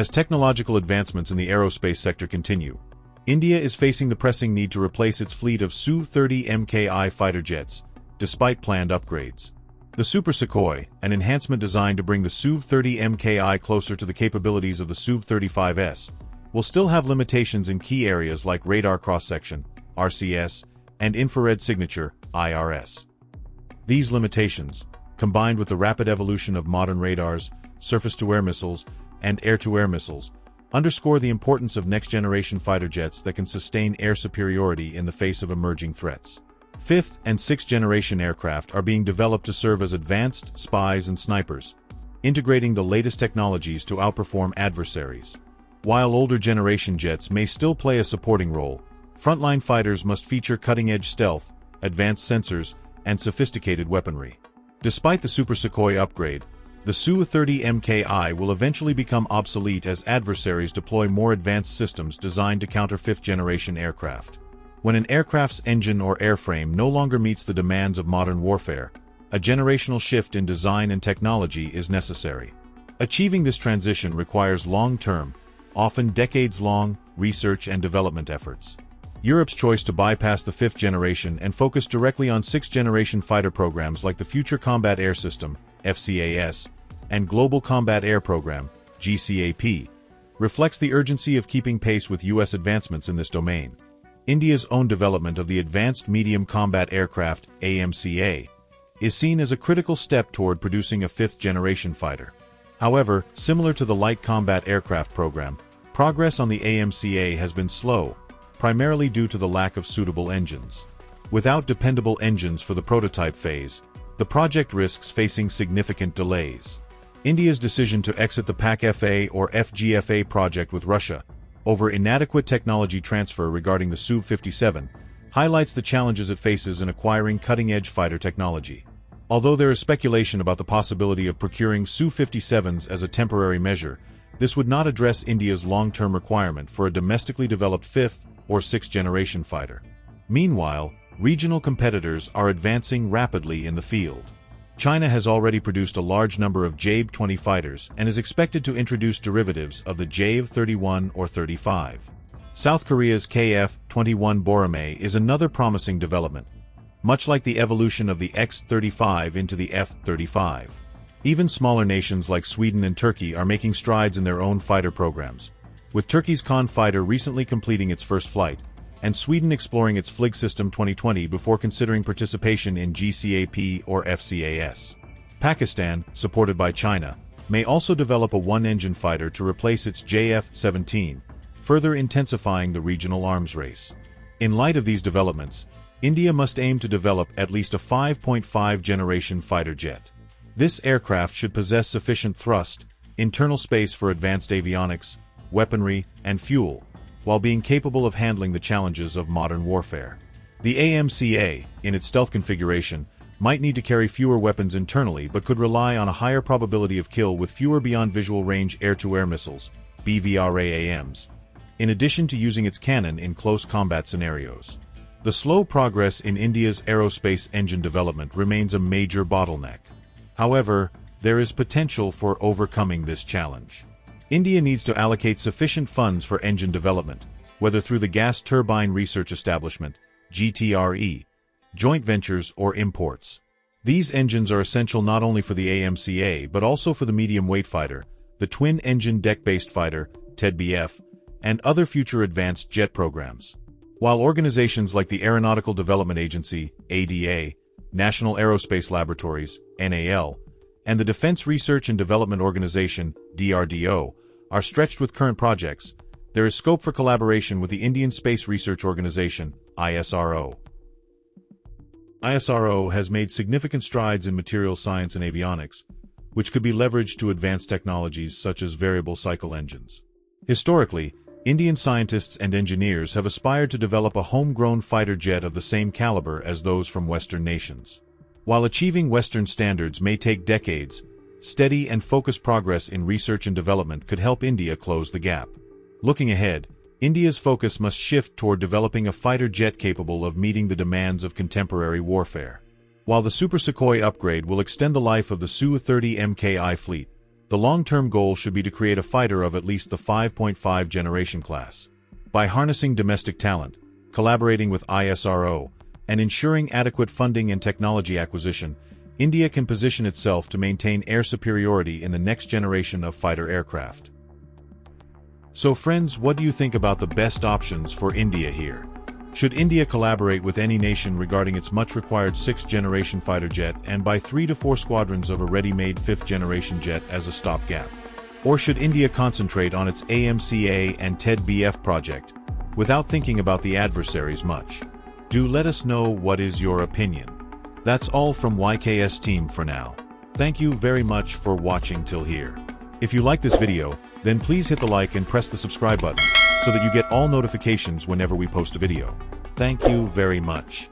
As technological advancements in the aerospace sector continue, India is facing the pressing need to replace its fleet of Su-30 MKI fighter jets, despite planned upgrades. The Super Sukhoi, an enhancement designed to bring the Su-30 MKI closer to the capabilities of the Su-35S, will still have limitations in key areas like radar cross-section, RCS, and infrared signature, IRS. These limitations, combined with the rapid evolution of modern radars, surface-to-air missiles, and air-to-air missiles, underscore the importance of next-generation fighter jets that can sustain air superiority in the face of emerging threats. Fifth and sixth generation aircraft are being developed to serve as advanced spies and snipers, integrating the latest technologies to outperform adversaries. While older generation jets may still play a supporting role, frontline fighters must feature cutting-edge stealth, advanced sensors, and sophisticated weaponry. Despite the Super Sukhoi upgrade, the Su-30 MKI will eventually become obsolete as adversaries deploy more advanced systems designed to counter fifth-generation aircraft. When an aircraft's engine or airframe no longer meets the demands of modern warfare, a generational shift in design and technology is necessary. Achieving this transition requires long-term, often decades-long, research and development efforts. Europe's choice to bypass the fifth generation and focus directly on sixth-generation fighter programs like the Future Combat Air System, FCAS, and Global Combat Air Program, GCAP, reflects the urgency of keeping pace with U.S. advancements in this domain. India's own development of the Advanced Medium Combat Aircraft, AMCA, is seen as a critical step toward producing a fifth-generation fighter. However, similar to the Light Combat Aircraft program, progress on the AMCA has been slow, primarily due to the lack of suitable engines. Without dependable engines for the prototype phase, the project risks facing significant delays. India's decision to exit the PAK-FA or FGFA project with Russia over inadequate technology transfer regarding the Su-57 highlights the challenges it faces in acquiring cutting-edge fighter technology. Although there is speculation about the possibility of procuring Su-57s as a temporary measure, this would not address India's long-term requirement for a domestically developed fifth or sixth-generation fighter. Meanwhile, regional competitors are advancing rapidly in the field. China has already produced a large number of J-20 fighters and is expected to introduce derivatives of the J-31 or 35. South Korea's KF-21 Boramae is another promising development, much like the evolution of the X-35 into the F-35. Even smaller nations like Sweden and Turkey are making strides in their own fighter programs, with Turkey's Kaan fighter recently completing its first flight, and Sweden exploring its Flygsystem 2020 before considering participation in GCAP or FCAS. Pakistan, supported by China, may also develop a one-engine fighter to replace its JF-17, further intensifying the regional arms race. In light of these developments, India must aim to develop at least a 5.5 generation fighter jet. This aircraft should possess sufficient thrust, internal space for advanced avionics, weaponry, and fuel, while being capable of handling the challenges of modern warfare. The AMCA, in its stealth configuration, might need to carry fewer weapons internally but could rely on a higher probability of kill with fewer beyond visual range air-to-air missiles, BVRAAMs, in addition to using its cannon in close combat scenarios. The slow progress in India's aerospace engine development remains a major bottleneck. However, there is potential for overcoming this challenge. India needs to allocate sufficient funds for engine development, whether through the Gas Turbine Research Establishment, GTRE, joint ventures or imports. These engines are essential not only for the AMCA but also for the medium-weight fighter, the twin-engine deck-based fighter, TED-BF, and other future advanced jet programs. While organizations like the Aeronautical Development Agency, ADA, National Aerospace Laboratories, NAL, and the Defense Research and Development Organization, DRDO, are stretched with current projects, there is scope for collaboration with the Indian Space Research Organization, ISRO. ISRO has made significant strides in material science and avionics, which could be leveraged to advance technologies such as variable cycle engines. Historically, Indian scientists and engineers have aspired to develop a homegrown fighter jet of the same caliber as those from Western nations. While achieving Western standards may take decades, Steady and focused progress in research and development could help India close the gap. Looking ahead, India's focus must shift toward developing a fighter jet capable of meeting the demands of contemporary warfare. While the Super Sukhoi upgrade will extend the life of the Su-30 MKI fleet, The long-term goal should be to create a fighter of at least the 5.5 generation class. By harnessing domestic talent, collaborating with ISRO, and ensuring adequate funding and technology acquisition, India can position itself to maintain air superiority in the next generation of fighter aircraft. So friends, what do you think about the best options for India here? Should India collaborate with any nation regarding its much-required sixth-generation fighter jet and buy three to four squadrons of a ready-made fifth-generation jet as a stopgap? Or should India concentrate on its AMCA and TED-BF project, without thinking about the adversaries much? Do let us know what is your opinion. That's all from YKS team for now. Thank you very much for watching till here. If you like this video, then please hit the like and press the subscribe button so that you get all notifications whenever we post a video. Thank you very much.